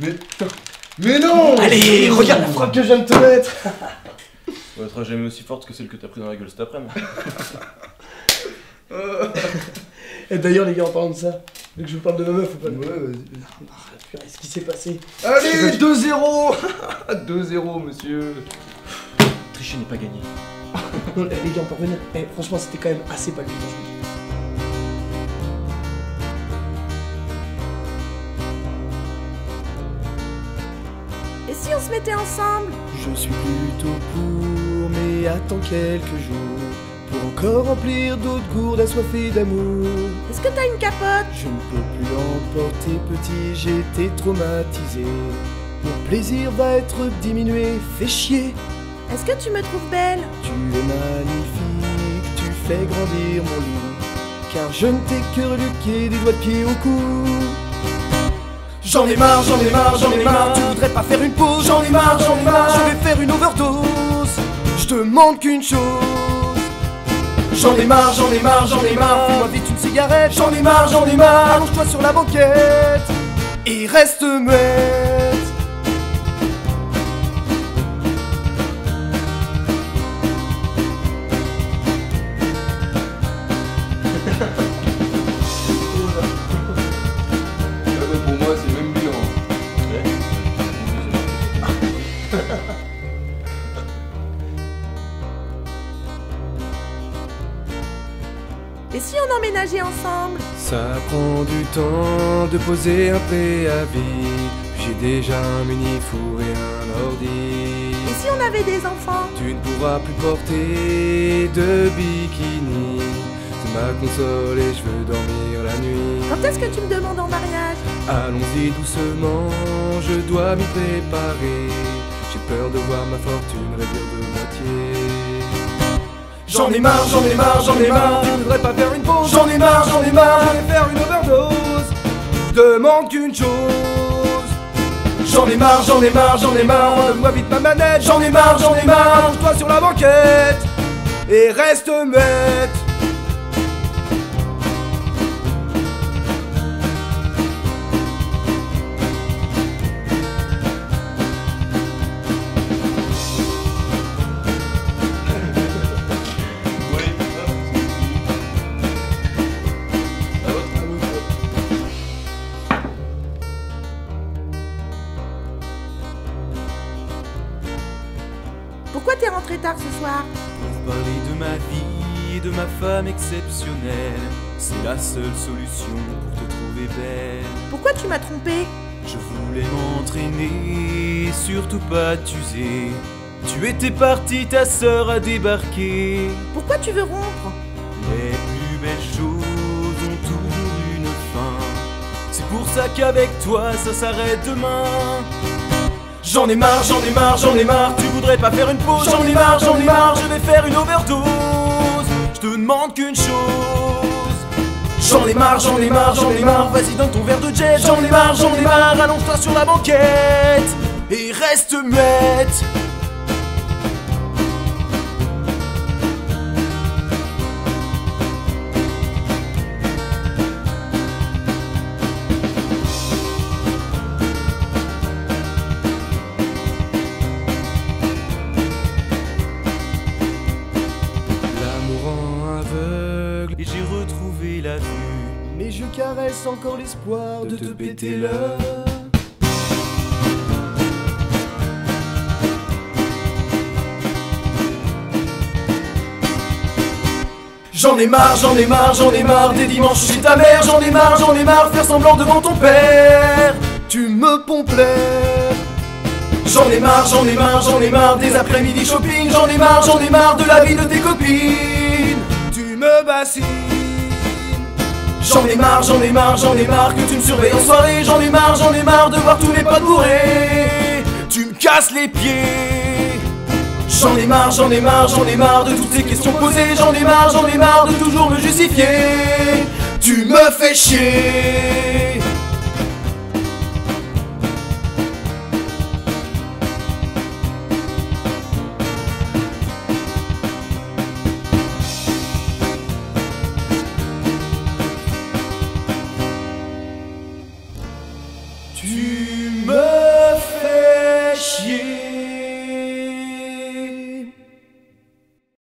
Mais. Mais non Allez, regarde la frappe que je viens de te mettre elle sera jamais aussi forte que celle que t'as pris dans la gueule cet après-midi. Et d'ailleurs, les gars, en parlant de ça, vu que je vous parle de ma meuf ou pas Ouais, vas-y. Ah, purée, ce qui s'est passé. Allez, 2-0 2-0, monsieur Tricher n'est pas gagné. Non, les gars, on peut revenir. Eh, franchement, c'était quand même assez palpitant, je vous dis. Si on se mettait ensemble Je suis plutôt pour, mais attends quelques jours pour encore remplir d'autres gourdes assoiffées d'amour. Est-ce que t'as une capote? Je ne peux plus l'emporter petit, j'ai été traumatisé. Mon plaisir va être diminué, fais chier. Est-ce que tu me trouves belle? Tu es magnifique, tu fais grandir mon lit. Car je ne t'ai que reluqué des doigts de pied au cou. J'en ai marre, j'en ai marre, j'en ai marre. Tu voudrais pas faire une pause J'en ai marre, j'en ai marre. Je vais faire une overdose. Je demande qu'une chose. J'en ai marre, j'en ai marre, j'en ai marre. Fais-moi vite une cigarette. J'en ai marre, j'en ai marre. Allonge-toi sur la banquette et reste muette. Si on emménageait ensemble? Ça prend du temps de poser un préavis. J'ai déjà un mini four et un ordi. Et si on avait des enfants? Tu ne pourras plus porter de bikini. C'est ma console et je veux dormir la nuit. Quand est-ce que tu me demandes en mariage? Allons-y doucement, je dois m'y préparer. J'ai peur de voir ma fortune réduire de moitié. J'en ai marre, j'en ai marre, j'en ai marre. Tu voudrais pas faire une pause J'en ai marre, j'en ai marre. Je vais faire une overdose. Demande qu'une chose. J'en ai marre, j'en ai marre, j'en ai marre. Donne-moi vite ma manette. J'en ai marre, j'en ai marre. Allonge-toi sur la banquette et reste muette. Rentré tard ce soir Pour parler de ma vie et de ma femme exceptionnelle, c'est la seule solution pour te trouver belle. Pourquoi tu m'as trompé Je voulais m'entraîner, surtout pas t'user. Tu étais parti, ta sœur a débarqué. Pourquoi tu veux rompre? Les plus belles choses ont toujours une fin. C'est pour ça qu'avec toi, ça s'arrête demain. J'en ai marre, j'en ai marre, j'en ai marre. Tu voudrais pas faire une pause? J'en ai marre, j'en ai marre. Je vais faire une overdose. Je te demande qu'une chose. J'en ai marre, j'en ai marre, j'en ai marre. Vas-y, donne ton verre de jet. J'en ai marre, j'en ai marre. Allonge-toi sur la banquette et reste muette. Encore l'espoir de, te péter l'heure. J'en ai marre, j'en ai marre, j'en ai marre des dimanches chez ta mère. J'en ai marre, j'en ai marre faire semblant devant ton père. Tu me pompes. J'en ai marre, j'en ai marre, j'en ai marre des après-midi shopping. J'en ai marre, j'en ai marre de la vie de tes copines. Tu me bassines. J'en ai marre, j'en ai marre, j'en ai marre que tu me surveilles en soirée. J'en ai marre, j'en ai marre de voir tous les potes bourrés. Tu me casses les pieds. J'en ai marre, j'en ai marre, j'en ai marre de toutes ces questions posées. J'en ai marre, j'en ai marre de toujours me justifier. Tu me fais chier. Tu me